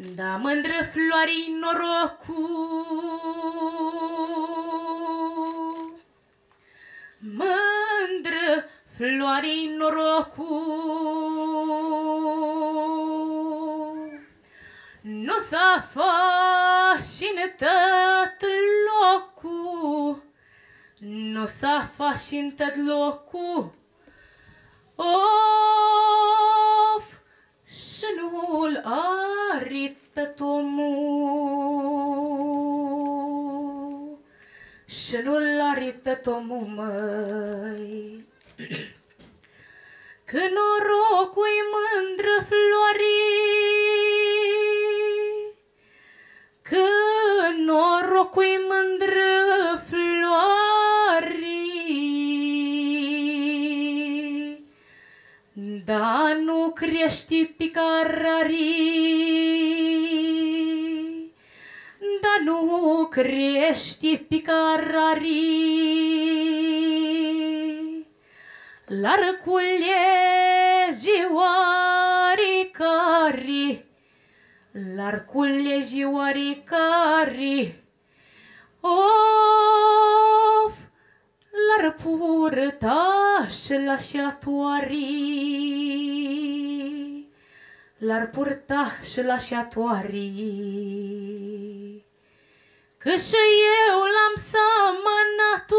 Da, mândră florii norocul, Mândră florii norocul, Nu s-a și în tot locul, Nu s-a și în tot locul, Of, arită tomul, și nu-l arită tomul, măi. Că norocul-i mândră florii, Că norocul-i mândră florii, Da nu crești picararii, Da nu crești picararii, L-ar culege oaricari, L-ar culege oaricari, Of, l-ar purta și la șatoarii, L-ar purta și la șatoarii. Că și eu l-am samănatul,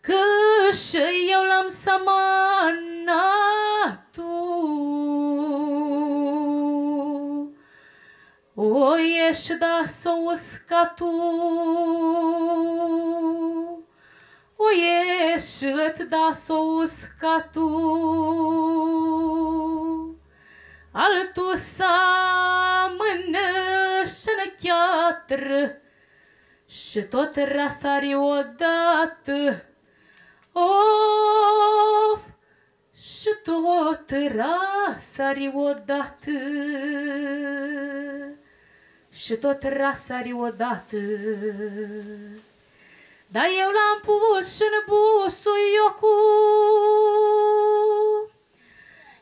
Că și eu l-am samănatul, O ieși da s-o uscatu, O ieși da s-o uscatu, Altul seamănă și-n chiatră, Și tot rasari odată, Of, și tot rasari odată, Și tot rasari odată. Dar eu l-am pus în busuiocul,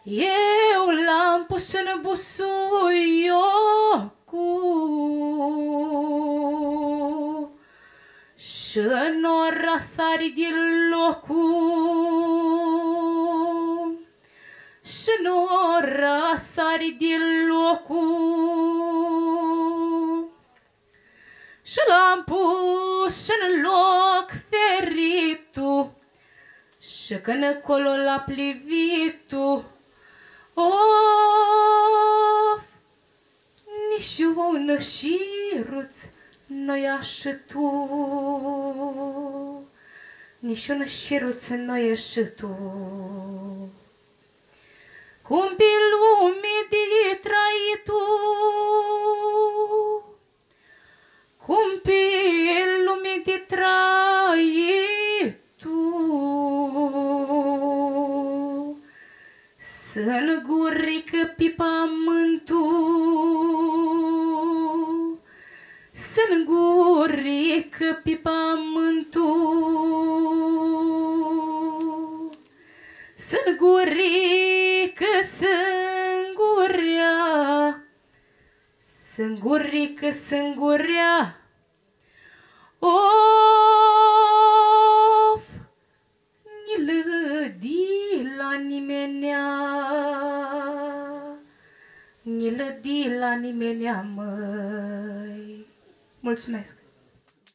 eu l-am pus în busuiocul Și nora sari din locul. Și nora sari din locul. Și l-am pus în loc feritul. Și când acolo l-a plivitul Of, nici un șiruț noi și tu, nici un șiruț noi și tu. Cum pe lume de trai tu, cum pe lume de trai tu, să-n gurică pe pământul, să-n gurică pe pământul, să-n gurică să-n gurea, să-n gurică să-n gurea. Of, ni lădi la nimenea, ni lădi la nimenea, măi. Mulțumesc!